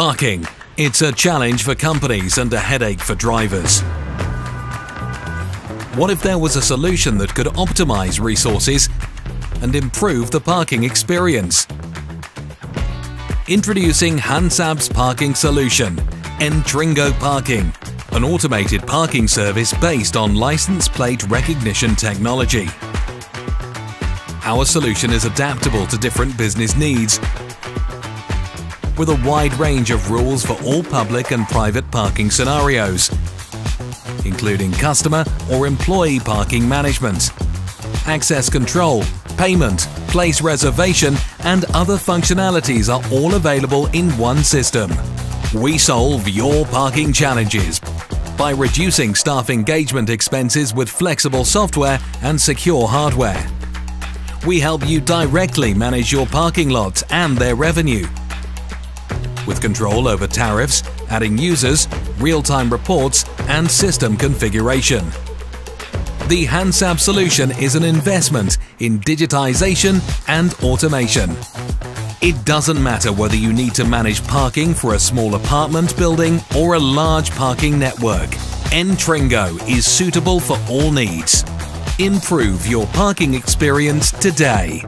Parking. It's a challenge for companies and a headache for drivers. What if there was a solution that could optimize resources and improve the parking experience? Introducing Hansab's parking solution, Entringo Parking, an automated parking service based on license plate recognition technology. Our solution is adaptable to different business needs with a wide range of rules for all public and private parking scenarios, including customer or employee parking management, access control, payment, place reservation and other functionalities are all available in one system. We solve your parking challenges by reducing staff engagement expenses with flexible software and secure hardware. We help you directly manage your parking lots and their revenue with control over tariffs, adding users, real-time reports and system configuration. The Hansab solution is an investment in digitization and automation. It doesn't matter whether you need to manage parking for a small apartment building or a large parking network. Entringo is suitable for all needs. Improve your parking experience today.